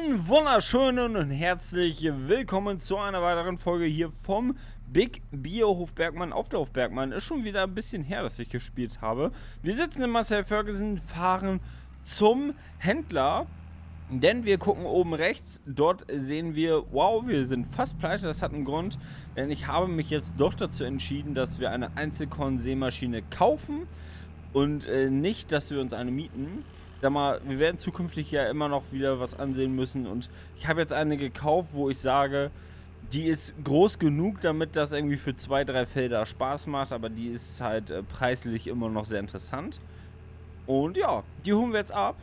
Einen wunderschönen und herzlich willkommen zu einer weiteren Folge hier vom Big Bierhof Bergmann auf der Hof Bergmann. Ist schon wieder ein bisschen her, dass ich gespielt habe. Wir sitzen in Marcel Ferguson, fahren zum Händler, denn wir gucken oben rechts. Dort sehen wir, wow, wir sind fast pleite. Das hat einen Grund, denn ich habe mich jetzt doch dazu entschieden, dass wir eine Einzelkorn-Sämaschine kaufen und äh, nicht, dass wir uns eine mieten sag mal, wir werden zukünftig ja immer noch wieder was ansehen müssen. Und ich habe jetzt eine gekauft, wo ich sage, die ist groß genug, damit das irgendwie für zwei, drei Felder Spaß macht. Aber die ist halt äh, preislich immer noch sehr interessant. Und ja, die holen wir jetzt ab.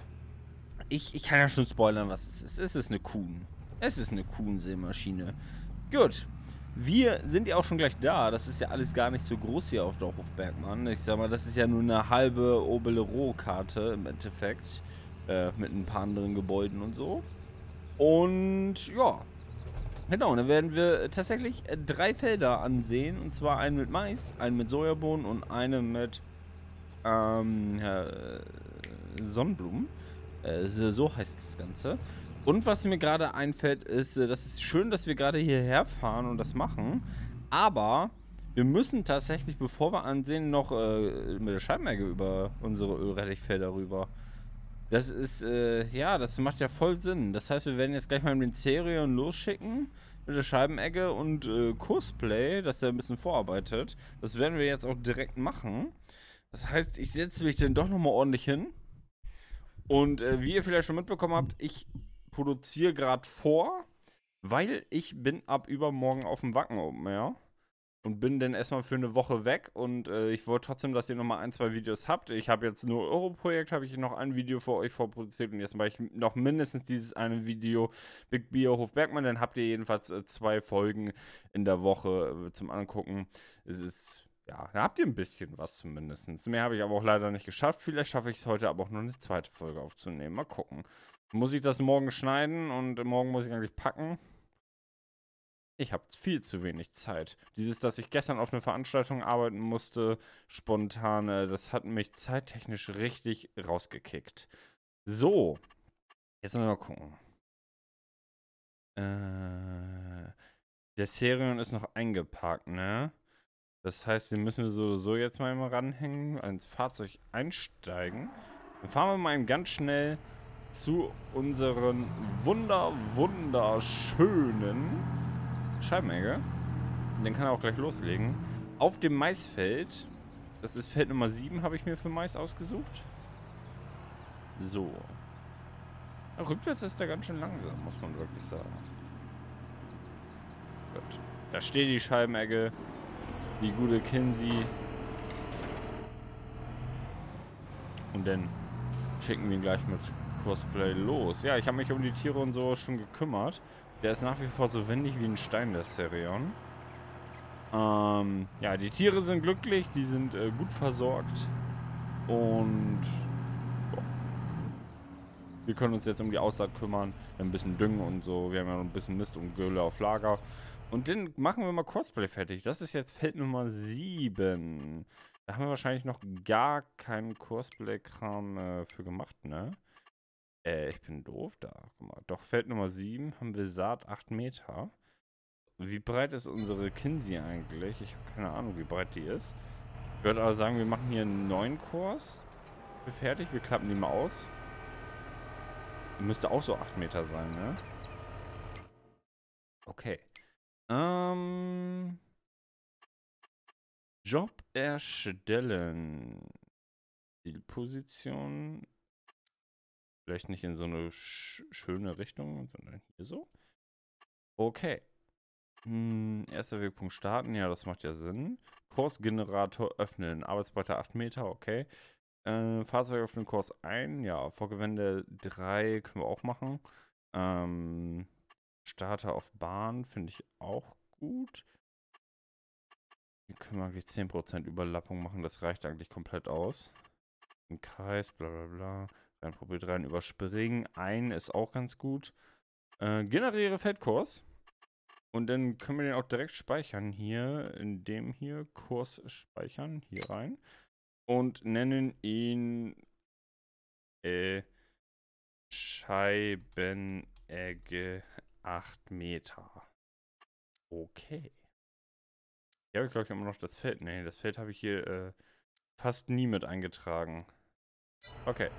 Ich, ich kann ja schon spoilern, was es ist. Es ist eine Kuhn. Es ist eine Kuhn-Sämaschine. Gut. Wir sind ja auch schon gleich da. Das ist ja alles gar nicht so groß hier auf Dorfhof Bergmann. Ich sag mal, das ist ja nur eine halbe Obelero-Karte im Endeffekt. Äh, mit ein paar anderen Gebäuden und so. Und ja. Genau, dann werden wir tatsächlich äh, drei Felder ansehen. Und zwar einen mit Mais, einen mit Sojabohnen und einen mit ähm, äh, Sonnenblumen. Äh, so heißt das Ganze. Und was mir gerade einfällt, ist, äh, das ist schön, dass wir gerade hierher fahren und das machen. Aber wir müssen tatsächlich, bevor wir ansehen, noch äh, mit der Scheibenmerke über unsere Ölrettichfelder rüber. Das ist, äh, ja, das macht ja voll Sinn. Das heißt, wir werden jetzt gleich mal den Serion losschicken mit der Scheibenecke und äh, Kursplay, dass er ein bisschen vorarbeitet. Das werden wir jetzt auch direkt machen. Das heißt, ich setze mich dann doch nochmal ordentlich hin. Und äh, wie ihr vielleicht schon mitbekommen habt, ich produziere gerade vor, weil ich bin ab übermorgen auf dem Wacken Open Air und bin dann erstmal für eine Woche weg und äh, ich wollte trotzdem, dass ihr nochmal ein, zwei Videos habt. Ich habe jetzt nur Euro-Projekt, habe ich noch ein Video für euch vorproduziert und jetzt mache ich noch mindestens dieses eine Video Big Beer Hof Bergmann, dann habt ihr jedenfalls äh, zwei Folgen in der Woche äh, zum Angucken. Es ist ja, da habt ihr ein bisschen was zumindest. Mehr habe ich aber auch leider nicht geschafft. Vielleicht schaffe ich es heute aber auch noch eine zweite Folge aufzunehmen. Mal gucken. Muss ich das morgen schneiden und morgen muss ich eigentlich packen? Ich habe viel zu wenig Zeit. Dieses, dass ich gestern auf eine Veranstaltung arbeiten musste, spontan, das hat mich zeittechnisch richtig rausgekickt. So. Jetzt müssen wir mal gucken. Äh, der Serion ist noch eingeparkt, ne? Das heißt, den müssen wir so, jetzt mal ranhängen, ins Fahrzeug einsteigen. Dann fahren wir mal ganz schnell zu unseren wunder, wunderschönen Scheibenegge. Den kann er auch gleich loslegen. Auf dem Maisfeld, das ist Feld Nummer 7, habe ich mir für Mais ausgesucht. So. Rückwärts ist er ganz schön langsam, muss man wirklich sagen. Gut. Da steht die Scheibenegge. Die gute Kinsey. Und dann schicken wir ihn gleich mit Cosplay los. Ja, ich habe mich um die Tiere und so schon gekümmert. Der ist nach wie vor so windig wie ein Stein, der Serion. Ähm, ja, die Tiere sind glücklich, die sind äh, gut versorgt. Und ja. wir können uns jetzt um die Aussaat kümmern. Ein bisschen Düngen und so. Wir haben ja noch ein bisschen Mist und Gülle auf Lager. Und dann machen wir mal Cosplay fertig. Das ist jetzt Feld Nummer 7. Da haben wir wahrscheinlich noch gar keinen Cosplay-Kram äh, für gemacht, ne? Äh, ich bin doof da. Guck mal. Doch, Feld Nummer 7 haben wir Saat 8 Meter. Wie breit ist unsere Kinsey eigentlich? Ich habe keine Ahnung, wie breit die ist. Ich würde aber sagen, wir machen hier einen neuen Kurs. Wir fertig, wir klappen die mal aus. Die müsste auch so 8 Meter sein, ne? Okay. Ähm. Job erstellen. Zielposition Vielleicht nicht in so eine sch schöne Richtung, sondern hier so. Okay. Hm, erster Wegpunkt starten, ja, das macht ja Sinn. Kursgenerator öffnen, Arbeitsbreite 8 Meter, okay. Äh, Fahrzeug öffnen, Kurs 1, ja, Vorgewende 3 können wir auch machen. Ähm, Starter auf Bahn finde ich auch gut. Hier können wir eigentlich 10% Überlappung machen, das reicht eigentlich komplett aus. Im Kreis, bla bla bla. Dann probiert rein überspringen. Ein ist auch ganz gut. Äh, generiere Feldkurs. Und dann können wir den auch direkt speichern hier, in dem hier, Kurs speichern, hier rein. Und nennen ihn äh, Scheibenegge. Scheibenegge 8 Meter. Okay. Hier habe ich, glaube ich, immer noch das Feld. Nee, das Feld habe ich hier äh, fast nie mit eingetragen. Okay.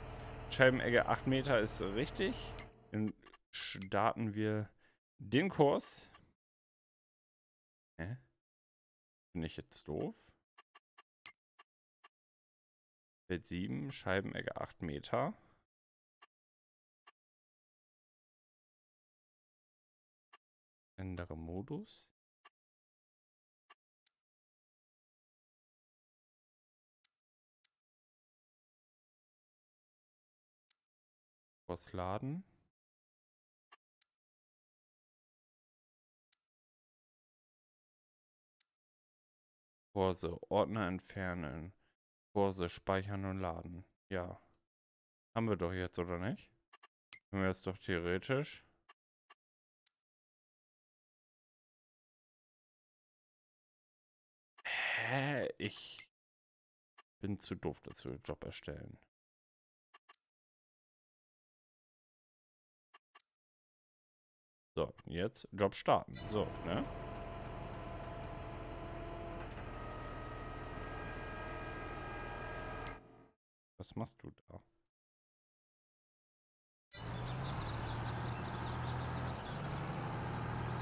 Scheibenegge 8 Meter ist richtig. Dann starten wir den Kurs. Hä? Bin ich jetzt doof? Feld 7, Scheibenegge 8 Meter. Ändere Modus. Was laden. Kurse, Ordner entfernen. Kurse, speichern und laden. Ja. Haben wir doch jetzt, oder nicht? Haben wir jetzt doch theoretisch. Ich bin zu doof dazu, Job erstellen. So, jetzt Job starten. So, ne? Was machst du da?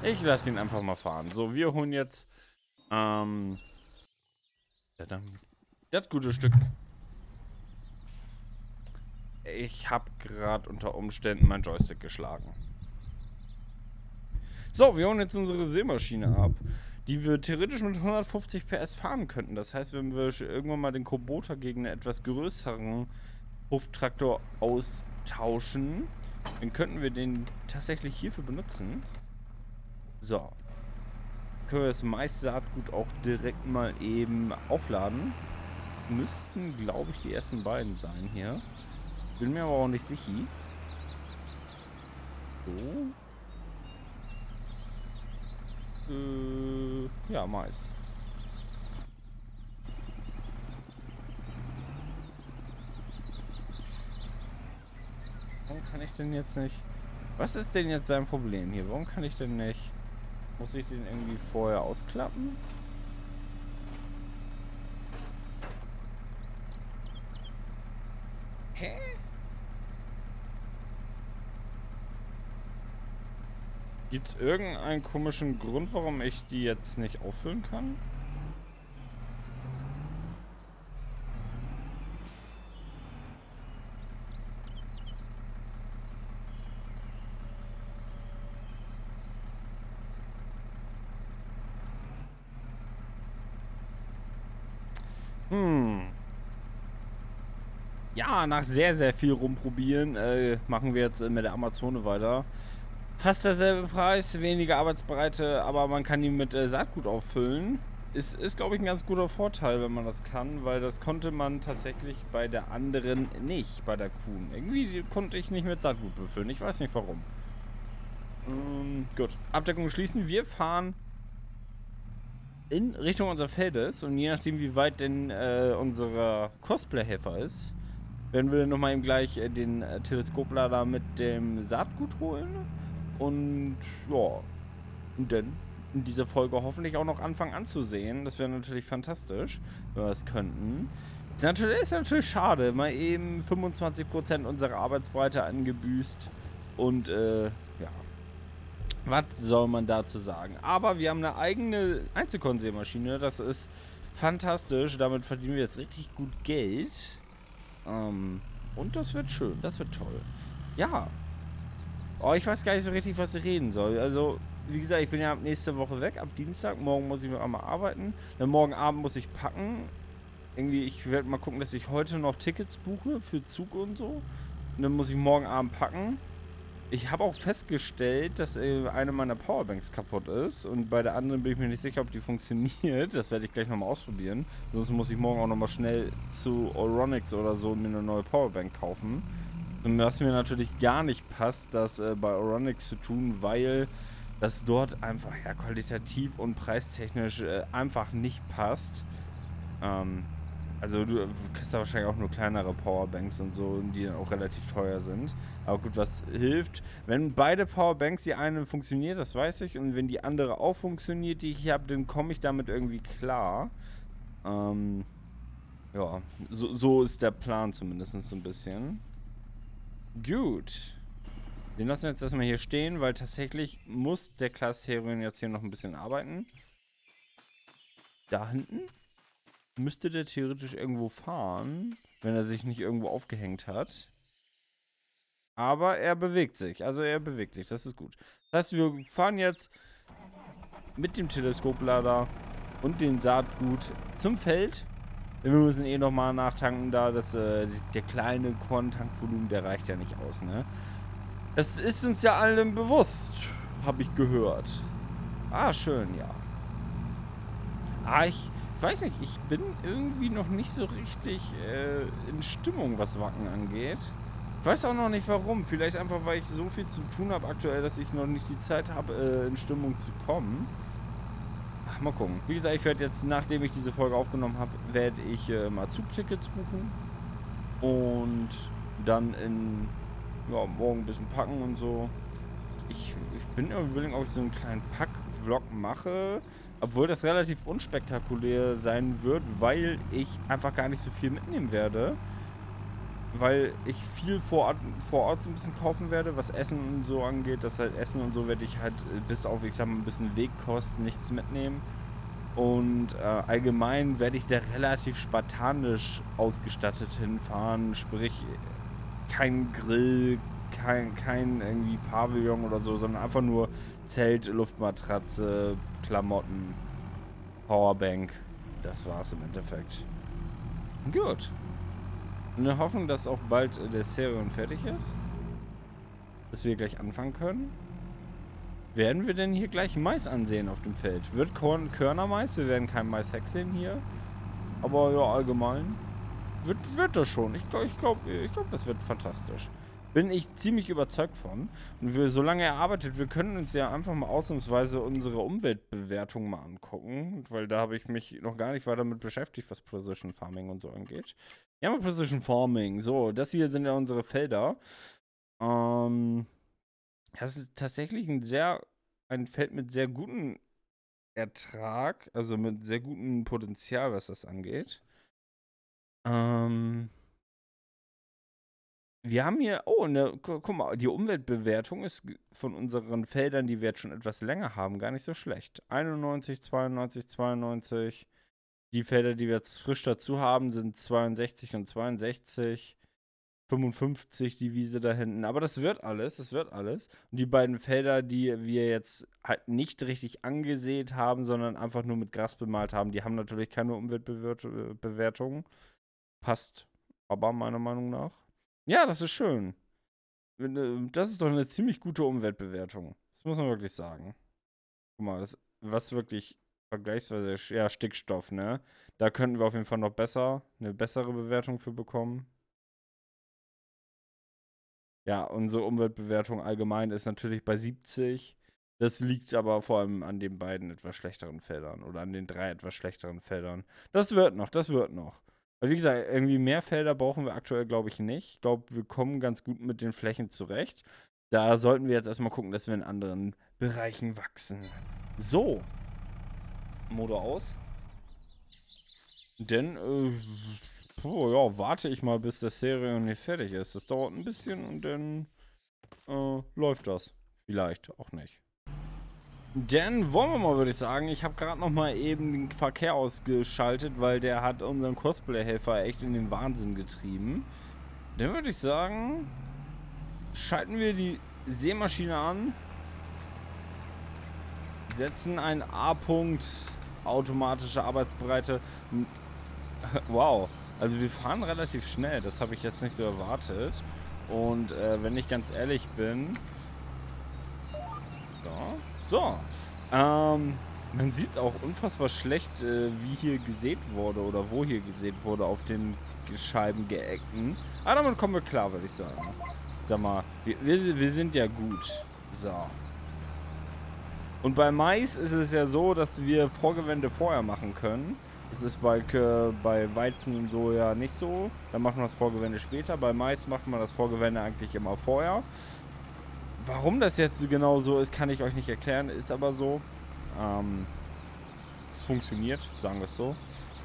Ich lasse ihn einfach mal fahren. So, wir holen jetzt ähm, das gute Stück. Ich habe gerade unter Umständen mein Joystick geschlagen. So, wir holen jetzt unsere Seemaschine ab, die wir theoretisch mit 150 PS fahren könnten. Das heißt, wenn wir irgendwann mal den Kubota gegen einen etwas größeren Hofttraktor austauschen, dann könnten wir den tatsächlich hierfür benutzen. So. Können wir das Mais-Saatgut auch direkt mal eben aufladen. Müssten, glaube ich, die ersten beiden sein hier. Bin mir aber auch nicht sicher. So. Äh, ja, Mais. Warum kann ich denn jetzt nicht... Was ist denn jetzt sein Problem hier? Warum kann ich denn nicht... Muss ich den irgendwie vorher ausklappen? Gibt es irgendeinen komischen Grund, warum ich die jetzt nicht auffüllen kann? Hm. Ja, nach sehr, sehr viel rumprobieren, äh, machen wir jetzt äh, mit der Amazone weiter. Fast derselbe Preis, weniger Arbeitsbreite, aber man kann ihn mit äh, Saatgut auffüllen. Ist, ist glaube ich, ein ganz guter Vorteil, wenn man das kann, weil das konnte man tatsächlich bei der anderen nicht, bei der Kuhn. Irgendwie konnte ich nicht mit Saatgut befüllen. Ich weiß nicht warum. Ähm, gut. Abdeckung schließen. Wir fahren in Richtung unserer Feldes und je nachdem, wie weit denn äh, unser Cosplay-Helfer ist, werden wir nochmal eben gleich äh, den äh, Teleskoplader mit dem Saatgut holen und ja, und dann in dieser Folge hoffentlich auch noch anfangen anzusehen. Das wäre natürlich fantastisch, wenn wir es könnten. Ist natürlich, ist natürlich schade, mal eben 25% unserer Arbeitsbreite angebüßt. Und äh, ja, was soll man dazu sagen? Aber wir haben eine eigene Einzelkonseemaschine, das ist fantastisch. Damit verdienen wir jetzt richtig gut Geld. Ähm, und das wird schön, das wird toll. Ja, Oh, ich weiß gar nicht so richtig, was ich reden soll. Also, wie gesagt, ich bin ja ab nächste Woche weg, ab Dienstag. Morgen muss ich noch einmal arbeiten. Dann morgen Abend muss ich packen. Irgendwie, ich werde mal gucken, dass ich heute noch Tickets buche für Zug und so. Und dann muss ich morgen Abend packen. Ich habe auch festgestellt, dass äh, eine meiner Powerbanks kaputt ist. Und bei der anderen bin ich mir nicht sicher, ob die funktioniert. Das werde ich gleich nochmal ausprobieren. Sonst muss ich morgen auch nochmal schnell zu Oronix oder so mir eine neue Powerbank kaufen. Und was mir natürlich gar nicht passt, das äh, bei Oronix zu tun, weil das dort einfach ja qualitativ und preistechnisch äh, einfach nicht passt. Ähm, Also du kriegst da wahrscheinlich auch nur kleinere Powerbanks und so, die dann auch relativ teuer sind. Aber gut, was hilft? Wenn beide Powerbanks, die eine funktioniert, das weiß ich, und wenn die andere auch funktioniert, die ich hier habe, dann komme ich damit irgendwie klar. Ähm, ja, so, so ist der Plan zumindest so ein bisschen. Gut. Den lassen wir jetzt erstmal hier stehen, weil tatsächlich muss der Klaas Heroin jetzt hier noch ein bisschen arbeiten. Da hinten müsste der theoretisch irgendwo fahren, wenn er sich nicht irgendwo aufgehängt hat. Aber er bewegt sich. Also er bewegt sich. Das ist gut. Das heißt, wir fahren jetzt mit dem Teleskoplader und dem Saatgut zum Feld. Wir müssen eh nochmal nachtanken da. Das, äh, der kleine Korntankvolumen, der reicht ja nicht aus, ne? Das ist uns ja allen bewusst, habe ich gehört. Ah, schön, ja. Ah, ich weiß nicht, ich bin irgendwie noch nicht so richtig äh, in Stimmung, was Wacken angeht. Ich weiß auch noch nicht warum. Vielleicht einfach, weil ich so viel zu tun habe aktuell, dass ich noch nicht die Zeit habe, äh, in Stimmung zu kommen. Ach, mal gucken. Wie gesagt, ich werde jetzt, nachdem ich diese Folge aufgenommen habe, werde ich äh, mal Zugtickets buchen. Und dann in, ja, morgen ein bisschen packen und so. Ich, ich bin überlegen, ob ich so einen kleinen Pack-Vlog mache. Obwohl das relativ unspektakulär sein wird, weil ich einfach gar nicht so viel mitnehmen werde. Weil ich viel vor Ort, vor Ort so ein bisschen kaufen werde, was Essen und so angeht. Das halt Essen und so werde ich halt bis auf, ich sag mal, ein bisschen Wegkosten nichts mitnehmen. Und äh, allgemein werde ich da relativ spartanisch ausgestattet hinfahren. Sprich, kein Grill, kein, kein irgendwie Pavillon oder so, sondern einfach nur Zelt, Luftmatratze, Klamotten, Powerbank. Das war's im Endeffekt. Gut. Der Hoffnung, dass auch bald der Serion fertig ist. Dass wir gleich anfangen können. Werden wir denn hier gleich Mais ansehen auf dem Feld? Wird Korn Körnermais? Wir werden kein Mais-Hex sehen hier. Aber ja, allgemein wird, wird das schon. Ich glaube, ich glaub, ich glaub, das wird fantastisch. Bin ich ziemlich überzeugt von. Und wir, solange er arbeitet, wir können uns ja einfach mal ausnahmsweise unsere Umweltbewertung mal angucken. Weil da habe ich mich noch gar nicht weiter damit beschäftigt, was Precision Farming und so angeht. Ja, mal Precision Farming. So, das hier sind ja unsere Felder. Ähm, das ist tatsächlich ein sehr, ein Feld mit sehr gutem Ertrag, also mit sehr gutem Potenzial, was das angeht. Ähm, wir haben hier, oh, ne, guck mal, die Umweltbewertung ist von unseren Feldern, die wir jetzt schon etwas länger haben, gar nicht so schlecht. 91, 92, 92. Die Felder, die wir jetzt frisch dazu haben, sind 62 und 62. 55 die Wiese da hinten. Aber das wird alles, das wird alles. Und die beiden Felder, die wir jetzt halt nicht richtig angesät haben, sondern einfach nur mit Gras bemalt haben, die haben natürlich keine Umweltbewertung. Passt aber meiner Meinung nach. Ja, das ist schön. Äh, das ist doch eine ziemlich gute Umweltbewertung. Das muss man wirklich sagen. Guck mal, das, was wirklich vergleichsweise, ja, Stickstoff, ne? Da könnten wir auf jeden Fall noch besser, eine bessere Bewertung für bekommen. Ja, unsere Umweltbewertung allgemein ist natürlich bei 70. Das liegt aber vor allem an den beiden etwas schlechteren Feldern oder an den drei etwas schlechteren Feldern. Das wird noch, das wird noch. Aber wie gesagt, irgendwie mehr Felder brauchen wir aktuell, glaube ich, nicht. Ich glaube, wir kommen ganz gut mit den Flächen zurecht. Da sollten wir jetzt erstmal gucken, dass wir in anderen Bereichen wachsen. So. Motor aus. Denn, äh, oh, ja, warte ich mal, bis der Serie nicht fertig ist. Das dauert ein bisschen und dann äh, läuft das. Vielleicht auch nicht. Dann wollen wir mal, würde ich sagen. Ich habe gerade noch mal eben den Verkehr ausgeschaltet, weil der hat unseren Cosplay-Helfer echt in den Wahnsinn getrieben. Dann würde ich sagen, schalten wir die Seemaschine an, setzen einen A-Punkt, automatische Arbeitsbreite. Wow, also wir fahren relativ schnell, das habe ich jetzt nicht so erwartet. Und äh, wenn ich ganz ehrlich bin, so. Ähm, man sieht es auch unfassbar schlecht, äh, wie hier gesät wurde oder wo hier gesät wurde auf den Scheiben geeckten. Aber damit kommen wir klar, würde ich sagen. Sag mal, wir, wir, wir sind ja gut. So. Und bei Mais ist es ja so, dass wir Vorgewände vorher machen können. Das ist bei, äh, bei Weizen und so ja nicht so. Da macht man das Vorgewende später. Bei Mais macht man das Vorgewende eigentlich immer vorher. Warum das jetzt genau so ist, kann ich euch nicht erklären. Ist aber so. Ähm, es funktioniert, sagen wir es so.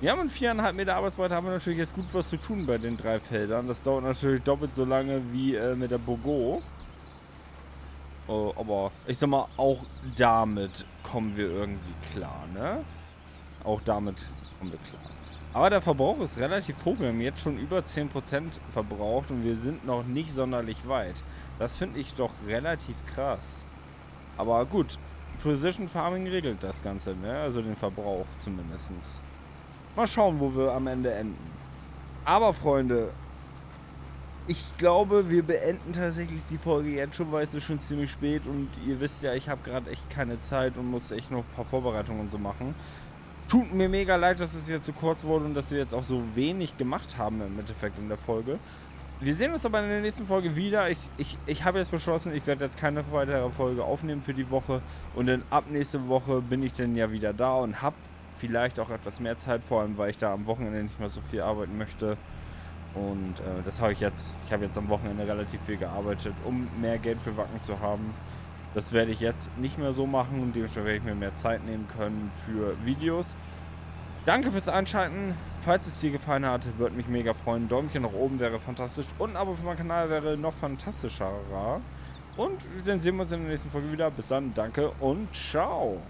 Ja, mit viereinhalb Meter Arbeitsbreite haben wir natürlich jetzt gut was zu tun bei den drei Feldern. Das dauert natürlich doppelt so lange wie äh, mit der Bogo. Uh, aber ich sag mal, auch damit kommen wir irgendwie klar, ne? Auch damit kommen wir klar. Aber der Verbrauch ist relativ hoch. Wir haben jetzt schon über 10% verbraucht und wir sind noch nicht sonderlich weit. Das finde ich doch relativ krass. Aber gut, Precision Farming regelt das Ganze, ne? Also den Verbrauch zumindestens. Mal schauen, wo wir am Ende enden. Aber Freunde, ich glaube, wir beenden tatsächlich die Folge jetzt schon, weil es ist schon ziemlich spät und ihr wisst ja, ich habe gerade echt keine Zeit und muss echt noch ein paar Vorbereitungen und so machen. Tut mir mega leid, dass es jetzt so kurz wurde und dass wir jetzt auch so wenig gemacht haben im Endeffekt in der Folge. Wir sehen uns aber in der nächsten Folge wieder. Ich, ich, ich habe jetzt beschlossen, ich werde jetzt keine weitere Folge aufnehmen für die Woche. Und dann ab nächste Woche bin ich dann ja wieder da und habe vielleicht auch etwas mehr Zeit, vor allem weil ich da am Wochenende nicht mehr so viel arbeiten möchte. Und äh, das habe ich jetzt. Ich habe jetzt am Wochenende relativ viel gearbeitet, um mehr Geld für Wacken zu haben. Das werde ich jetzt nicht mehr so machen und dementsprechend werde ich mir mehr Zeit nehmen können für Videos. Danke fürs Einschalten. Falls es dir gefallen hat, würde mich mega freuen. Däumchen nach oben wäre fantastisch und ein Abo für meinen Kanal wäre noch fantastischer. Und dann sehen wir uns in der nächsten Folge wieder. Bis dann, danke und ciao.